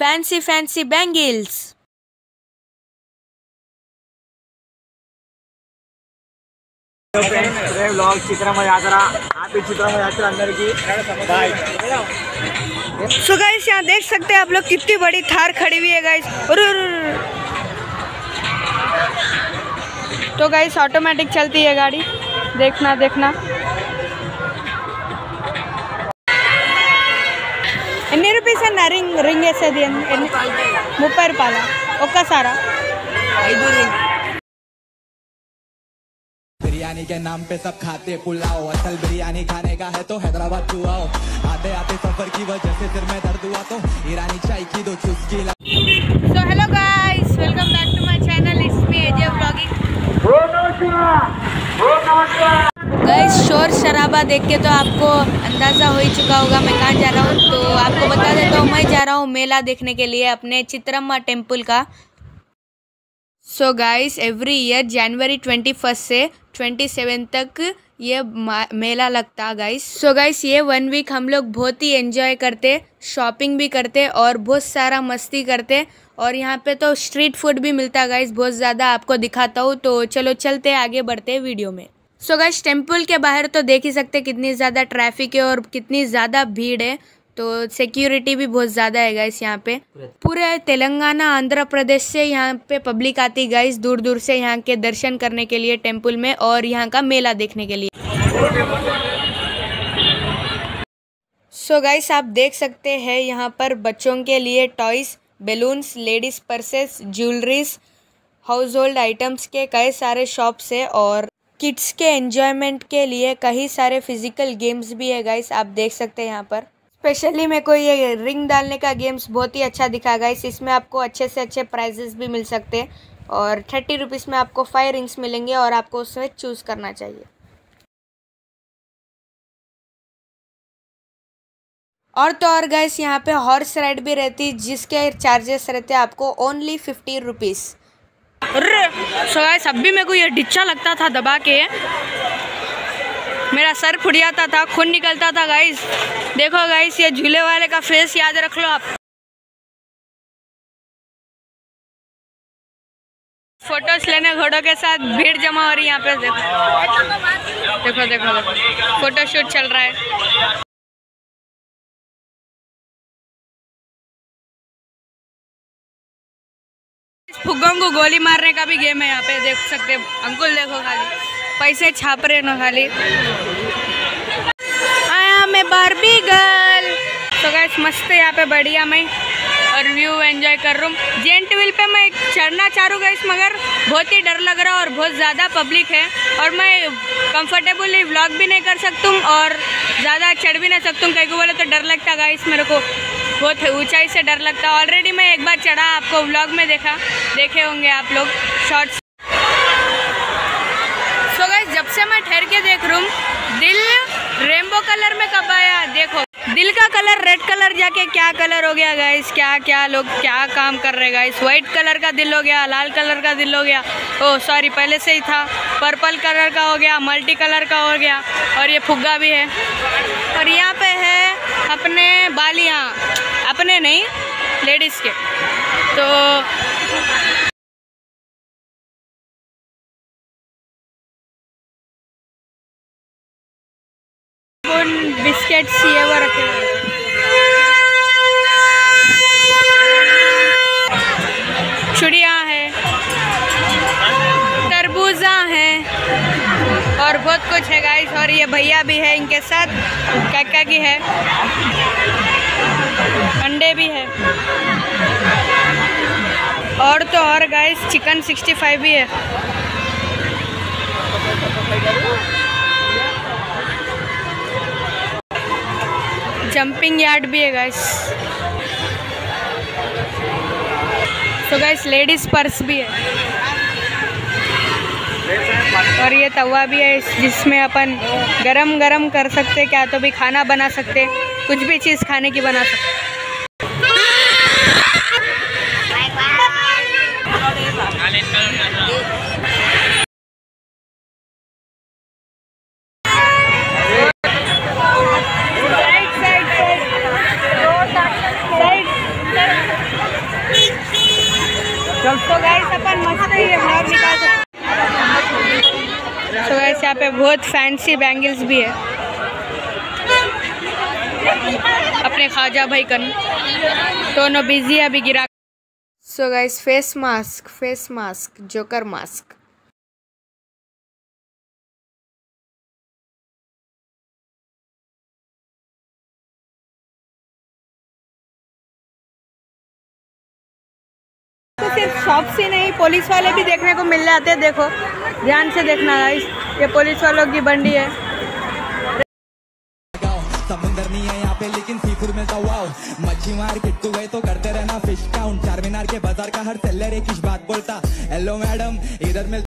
fancy fancy bangles. Friends రే vlog చిత్రమ్మ జాతర happy చిత్రమ్మ జాతర అందరికీ బాయ్ सो गाइस यहाँ देख सकते हैं आप लोग कितनी बड़ी थार खड़ी हुई है गाइस तो गाइस ऑटोमेटिक चलती है गाड़ी देखना देखना ఎన్ని రూపీస్ అన్న రింగ్ రింగ్ వేసేది ఎన్ని ఎన్ని? ముప్పై రూపాయల ఒక్కసారా बिरयानी के नाम पे सब खाते पुलाव असल बिरयानी खाने का है तो हैदराबाद तू आओ आते आते सफर की वजह से सिर में दर्द हुआ तो ईरानी चाय की दो चुस्की ला so hello guys welcome back to my channel it's me AJ guys शोर शराबा देख के तो आपको अंदाज़ा हो ही चुका होगा मैं कहाँ जा रहा हूँ। तो आपको बता देता हूँ, मैं जा रहा हूँ मेला देखने के लिए अपने चित्रम्मा टेंपल का। So guys every year January twenty first से ट्वेंटी सेवन तक ये मेला लगता गाइस सो गाइस ये वन वीक हम लोग बहुत ही एंजॉय करते शॉपिंग भी करते और बहुत सारा मस्ती करते। और यहाँ पे तो स्ट्रीट फ़ूड भी मिलता गाइस बहुत ज़्यादा आपको दिखाता हूँ। तो चलो चलते आगे बढ़ते वीडियो में। सो गाइस टेंपल के बाहर तो देख ही सकते कितनी ज़्यादा ट्रैफ़िक है और कितनी ज़्यादा भीड़ है। तो सिक्योरिटी भी बहुत ज़्यादा है गाइस यहाँ पे। पूरे तेलंगाना आंध्र प्रदेश से यहाँ पे पब्लिक आती गाइस दूर दूर से यहाँ के दर्शन करने के लिए टेंपल में और यहाँ का मेला देखने के लिए। सो गाइस आप देख सकते हैं यहाँ पर बच्चों के लिए toys balloons ladies purses jewelleries household items के कई सारे शॉप्स है और किड्स के एन्जॉयमेंट के लिए कई सारे फ़िज़िकल गेम्स भी है गाइस आप देख सकते हैं यहाँ पर। स्पेशली मेरे को ये रिंग डालने का गेम्स बहुत ही अच्छा दिखा गाइस इसमें आपको अच्छे से अच्छे प्राइजेस भी मिल सकते हैं और थर्टी रुपीज़ में आपको फाइव रिंग्स मिलेंगे और आपको उसमें चूज़ करना चाहिए। और तो और गैस यहाँ पे हॉर्स राइड भी रहती, जिसके चार्जेस रहते हैं आपको ओनली फिफ्टी रुपीज़ सो अब भी मेरे को ये डिच्चा लगता था दबा के। मेरा सर फुट जाता था, खून निकलता था गाइस देखो गाइस ये झूले वाले का फेस याद रख लो आप। फ़ोटोज़ लेने घोड़ों के साथ भीड़ जमा हो रही है यहाँ पे, देखो। देखो देखो देखो। फ़ोटो शूट चल रहा है। फुग्गों को गोली मारने का भी गेम है यहाँ पे, देख सकते अंकुल देखो खाली। पैसे छाप रहे ना खाली। आया मैं बारबी गर्ल तो गैस मस्त है यहाँ पे, बढ़िया मैं। और व्यू एंजॉय कर रहा हूँ। जेंट व्हील पे मैं चढ़ना चाह रहा गैस मगर बहुत ही डर लग रहा और बहुत ज़्यादा पब्लिक है। और मैं कंफर्टेबली व्लॉग भी नहीं कर सकता हूँ और ज़्यादा चढ़ भी नहीं सकता हूँ। कहीं को बोले तो डर लगता गाइस मेरे को। बहुत ऊंचाई से डर लगता है। ऑलरेडी मैं एक बार चढ़ा आपको व्लॉग में देखा। देखे होंगे आप लोग। शॉर्ट्स सो गाइस जब से मैं ठहर के देख हूँ, दिल रेनबो कलर में कब आया? देखो। दिल का कलर रेड कलर जाके क्या कलर हो गया गाइस क्या क्या लोग क्या काम कर रहे गाइस वाइट कलर का दिल हो गया, लाल कलर का दिल हो गया। ओ सॉरी पहले से ही था। पर्पल कलर का हो गया मल्टी कलर का हो गया, और ये फुग्गा भी है। और यहाँ पे है अपने बालियाँ, अपने नहीं लेडीज़ के। तो उन बिस्किट्स ये वो रखे हुए। चुड़िया है, तरबूजा है, और बहुत कुछ है गाइस और ये भैया भी है इनके साथ, काका की है, अंडे भी है, और तो और गाइस चिकन 65 भी है जंपिंग यार्ड भी है गैस तो गैस लेडीज़ पर्स भी है. और ये तवा भी है जिसमें अपन गरम गरम कर सकते, क्या तो भी खाना बना सकते, कुछ भी चीज़ खाने की बना सकते साइड साइड साइड साइड तो गाइस अपन मस्त ही ब्लॉग निकाल सकते तो गाइस यहाँ पे बहुत फैंसी बैंगल्स भी है। अपने ख्वाजा भाई कन दोनों बिज़ी है, अभी गिरा। So guys face mask face mask joker mask सिर्फ़ शॉप से नहीं पुलिस वाले भी देखने को मिल जाते हैं, देखो। ध्यान से देखना गाइस ये पुलिस वालों की बंडी है। समुंदर नहीं है यहाँ पे, लेकिन सी फ़ूड मिलता वाओ मच्छी मार, किट्टू गए तो करते रहना। फ़िश काउंट चार मीनार के बाज़ार का हर सेलर एक बात बोलता। हेलो मैडम इधर मिल